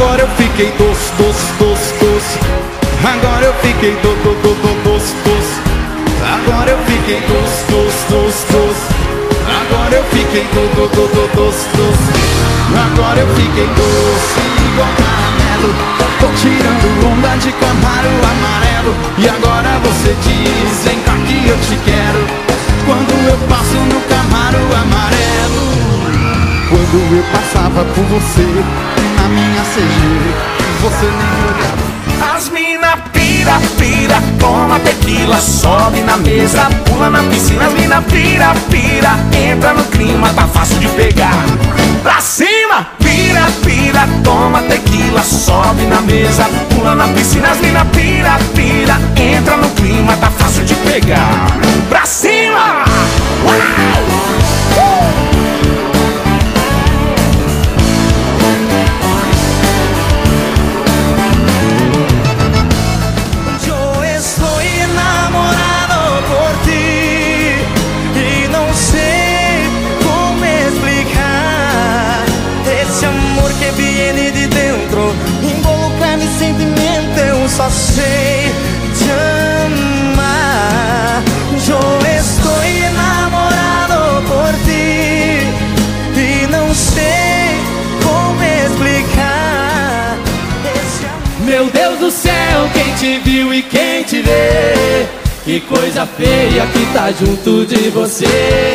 Agora eu fiquei doce, doce, doce, doce. Agora eu fiquei do, do, do, do, doce, doce. Agora eu fiquei doce, doce, doce, doce. Agora eu fiquei do, do, do, do, doce, doce. Agora eu fiquei doce igual caramelo. Tô tirando onda de camaro amarelo. E agora você diz, vem cá que eu te quero. Quando eu passo no camaro amarelo Quando eu passava por você na minha CG Você nem olhava As mina pira, pira, toma tequila, sobe na mesa, pula na piscina, as mina pira, pira, entra no clima, tá fácil de pegar. Pra cima, pira, pira, toma tequila, sobe na mesa, pula na piscina, as mina pira, pira, entra no clima, tá fácil de pegar. Pra cima! Uau! Só sei te amar. Yo estoy enamorado por ti y no sé cómo explicar. Meu Deus do céu, quem te viu e quem te vê? Que coisa feia que tá junto de você.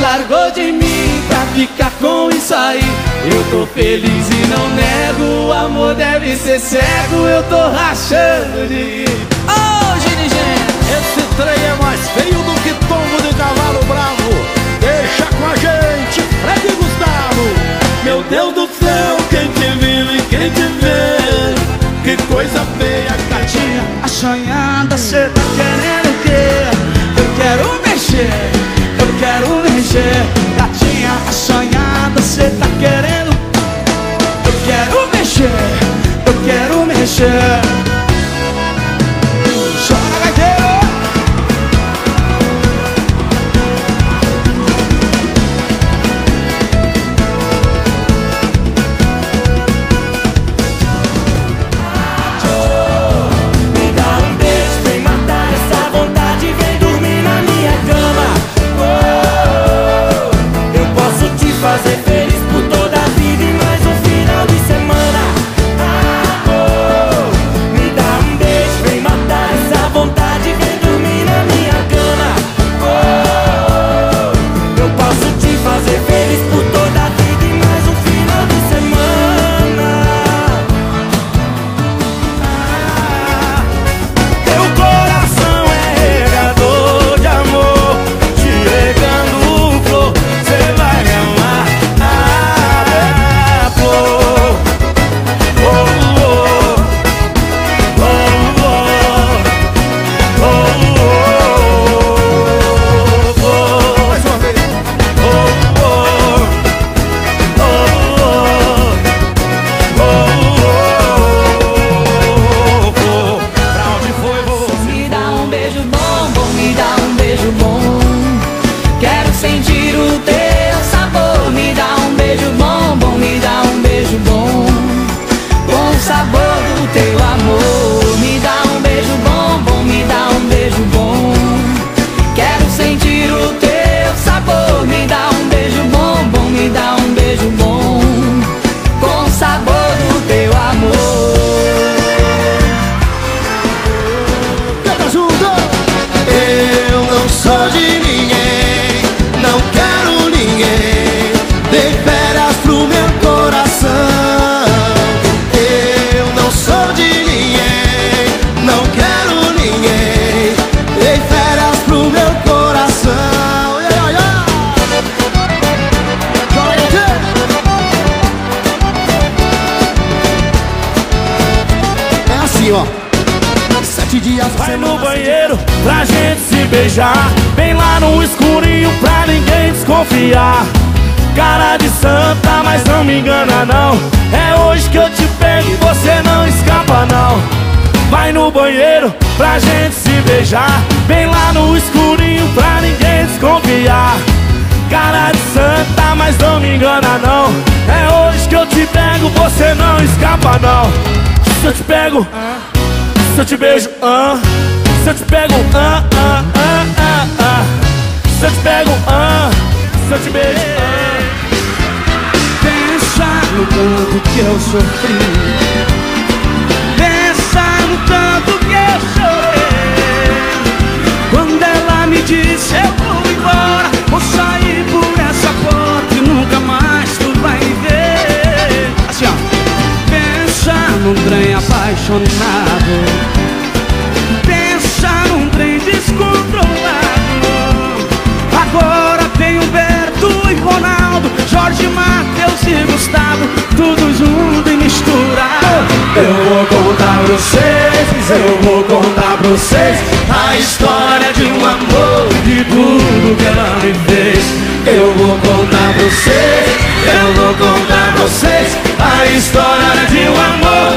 Largou de mim pra ficar com isso aí Eu tô feliz e não nego O amor deve ser cego Eu tô rachando de rir Ô, dirigente Esse trem é mais feio do que tombo de cavalo bravo. Deixa com a gente, Fred Gustavo. Meu Deus do céu, quem te viu e quem te vê Que coisa feia, gatinha Assanhada, cê tá querendo o quê? Eu quero mexer, sou de ninguém, não quero ninguém. Dei férias pro meu coração. Eu não sou de ninguém, não quero ninguém. Dei férias pro meu coração. Chora, gaiteiro. É assim, ó. Sete dias Vai no banheiro pra gente beijar. Bem lá no escurinho pra ninguém desconfiar. Cara de santa, mas não me engana não. É hoje que eu te pego e você não escapa não. Vai no banheiro pra gente se beijar. Bem lá no escurinho pra ninguém desconfiar. Cara de santa, mas não me engana não. É hoje que eu te pego, você não escapa não. Se eu te pego, se eu te beijo, ah. Se eu te pego, ah, ah, ah, ah, ah. Se eu te pego, ah. Se eu te beijo, ah. Pensa no tanto que eu sofri Pensa no tanto que eu chorei Quando ela me disse eu vou embora Vou sair por essa porta e nunca mais tu vai ver Assim ó Pensa num trem apaixonado Mas eu vou contar pra vocês A história de um amor De tudo que ela me fez. Eu vou contar pra vocês Eu vou contar pra vocês A história de um amor